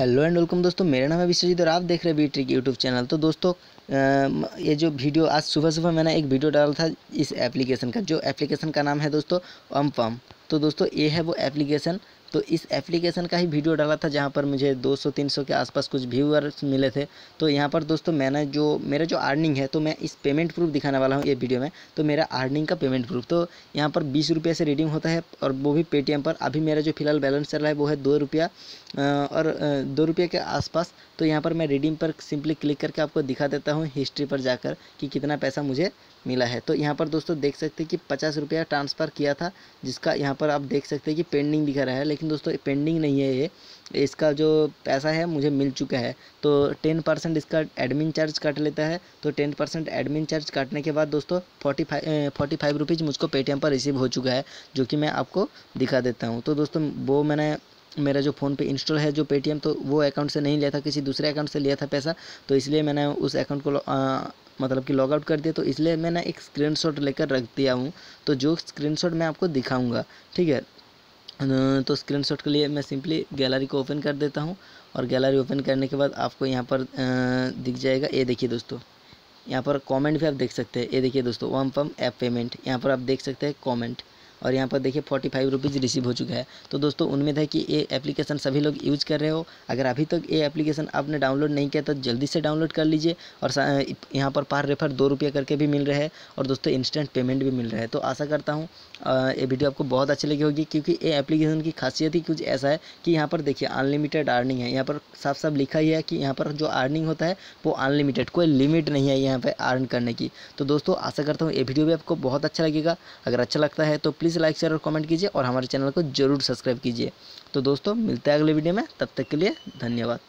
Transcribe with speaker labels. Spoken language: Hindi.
Speaker 1: हेलो एंड वेलकम दोस्तों, मेरा नाम है विश्वजीत और आप देख रहे हैं बी ट्रिक यूट्यूब चैनल। तो दोस्तों ये जो वीडियो, आज सुबह सुबह मैंने एक वीडियो डाला था इस एप्लीकेशन का, जो एप्लीकेशन का नाम है दोस्तों अम पम तो दोस्तों, ये है वो एप्लीकेशन तो इस एप्लीकेशन का ही वीडियो डाला था जहाँ पर मुझे 200-300 के आसपास कुछ व्यूअर्स मिले थे। तो यहाँ पर दोस्तों मैंने जो, मेरा जो अर्निंग है तो मैं इस पेमेंट प्रूफ दिखाने वाला हूँ ये वीडियो में। तो मेरा अर्निंग का पेमेंट प्रूफ तो यहाँ पर बीस रुपये से रिडीम होता है और वो भी पेटीएम पर। अभी मेरा जो फ़िलहाल बैलेंस चल रहा है वो है दो रुपया और दो रुपये के आसपास। तो यहाँ पर मैं रिडीम पर सिंपली क्लिक करके आपको दिखा देता हूँ हिस्ट्री पर जाकर कि कितना पैसा मुझे मिला है। तो यहाँ पर दोस्तों देख सकते हैं कि पचास रुपया ट्रांसफ़र किया था, जिसका यहाँ पर आप देख सकते हैं कि पेंडिंग दिखा रहा है। लेकिन दोस्तों पेंडिंग नहीं है ये। इसका जो पैसा है मुझे मिल चुका है। तो टेन परसेंट इसका एडमिन चार्ज काट लेता है। तो टेन परसेंट एडमिन चार्ज काटने के बाद दोस्तों forty five forty five rupees मुझको पेटीएम पर रिसीव हो चुका है जो कि मैं आपको दिखा देता हूँ। तो दोस्तों वो मैंने मेरा जो फ़ोन पे इंस्टॉल है जो पेटीएम तो वो अकाउंट से नहीं लिया था किसी दूसरे अकाउंट से लिया था पैसा। तो इसलिए मैंने उस अकाउंट को आ, मतलब कि लॉग आउट कर दिया। तो इसलिए मैंने एक स्क्रीनशॉट लेकर रख दिया हूँ। तो जो स्क्रीनशॉट मैं आपको दिखाऊँगा ठीक है? तो स्क्रीनशॉट के लिए मैं सिंपली गैलरी को ओपन कर देता हूँ और गैलरी ओपन करने के बाद आपको यहाँ पर दिख जाएगा, ये देखिए दोस्तों। यहाँ पर कमेंट भी आप देख सकते हैं। ये देखिए दोस्तों वम पम ऐप पेमेंट यहाँ पर आप देख सकते हैं कमेंट और यहाँ पर देखिए फोर्टी फाइव रुपीज़ रिसीव हो चुका है। तो दोस्तों, उम्मीद है कि ये एप्लीकेशन सभी लोग यूज़ कर रहे हो। अगर अभी तक ये एप्लीकेशन आपने डाउनलोड नहीं किया तो जल्दी से डाउनलोड कर लीजिए और यहाँ पर पार रेफर दो रुपये करके भी मिल रहा है और दोस्तों इंस्टेंट पेमेंट भी मिल रहा है। तो आशा करता हूँ ये वीडियो आपको बहुत अच्छी लगी होगी, क्योंकि ये एप्लीकेशन की खासियत ही कुछ ऐसा है कि यहाँ पर देखिए अनलिमिटेड अर्निंग है। यहाँ पर साफ़ साफ़ लिखा ही है कि यहाँ पर जो अर्निंग होता है, वो अनलिमिटेड कोई लिमिट नहीं है यहाँ पर अर्न करने की। तो दोस्तों, आशा करता हूँ, ये वीडियो भी आपको बहुत अच्छा लगेगा। अगर अच्छा लगता है तो प्लीज़ लाइक, शेयर और कमेंट कीजिए और हमारे चैनल को ज़रूर सब्सक्राइब कीजिए। तो दोस्तों, मिलते हैं अगले वीडियो में, तब तक के लिए धन्यवाद।